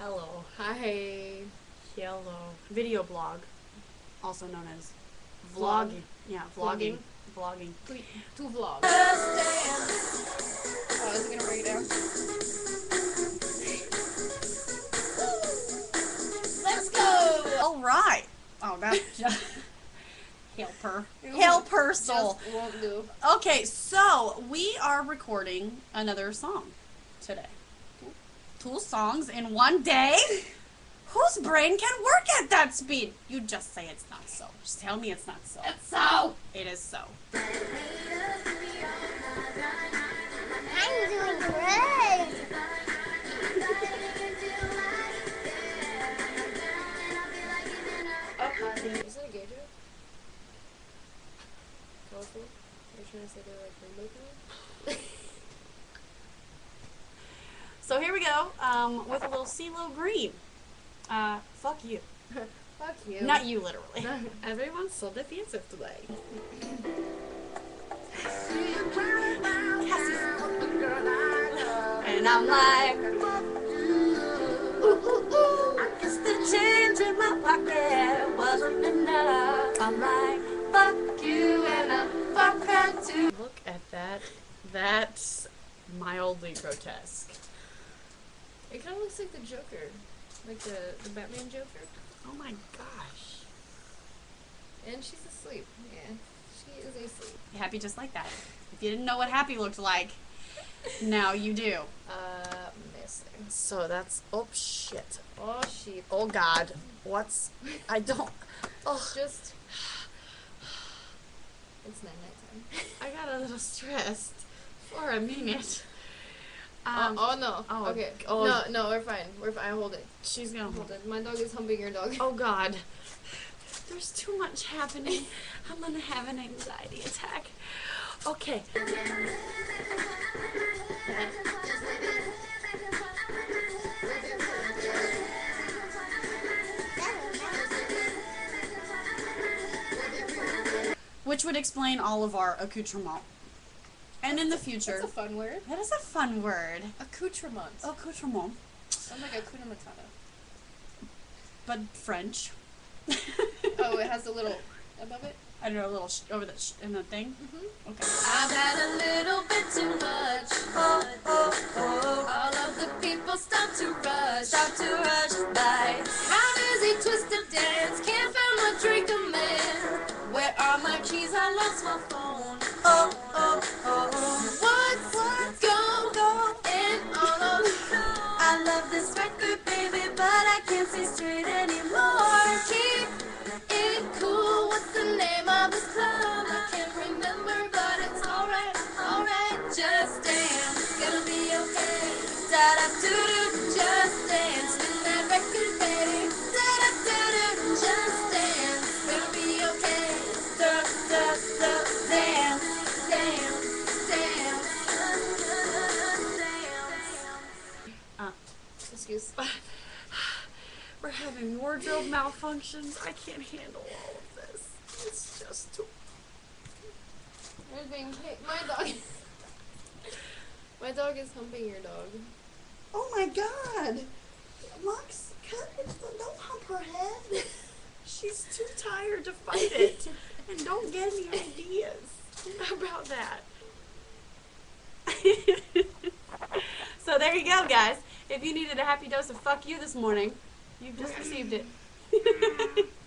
Hello. Hi. Hello. Video blog, also known as Vlog. vlogging. Yeah, vlogging. Vlogging. Tweet. Two vlogs. Oh, is it gonna break it down? Let's go! All right. Oh, that help her. Help her soul. Just won't do. Okay, so we are recording another song today. Two songs in one day? Whose brain can work at that speed? You just say it's not so. Just tell me it's not so. It's so. It is so. I'm doing great. Is that a gay joke? Colorful? Are you trying to say they're like rainbow color? So here we go um, with a little CeeLo Green. Uh, fuck you. Fuck you. Not you, literally. Everyone's so defensive today. And I'm like, ooh, ooh, ooh. I guess the change in my pocket wasn't enough. I'm like, fuck you and I fuck her too. Look at that. That's mildly grotesque. It kind of looks like the Joker. Like the, the Batman Joker. Oh my gosh. And she's asleep. Yeah. She is asleep. Happy just like that. If you didn't know what happy looked like, now you do. Uh, missing. So that's, oh shit. Oh, shit. Oh god. What's, I don't, oh. Just. It's night night time. I got a little stressed for a minute. Um, oh, oh no. oh, okay. oh. No, no, we're fine. We're fine. Hold it. she's gonna Hold it. My dog is humping your dog. Oh God, there's too much happening. I'm gonna have an anxiety attack. Okay. Which would explain all of our accoutrement. And in the future, That's a fun word. that is a fun word. Accoutrement. Accoutrement, Sounds like Hakuna Matata. but French. Oh, it has a little above it. I don't know, a little sh- over the sh- in the thing. Mm-hmm. Okay. I've had a little bit too much. Oh, oh, oh. All of the people start to rush. Start to rush having wardrobe malfunctions. I can't handle all of this. It's just too. You're being hit. My dog. My dog is humping your dog. Oh my god. Lux, cut it. Don't hump her head. She's too tired to fight it. And don't get any ideas about that. so there you go, guys. If you needed a happy dose of fuck you this morning, You've just received it.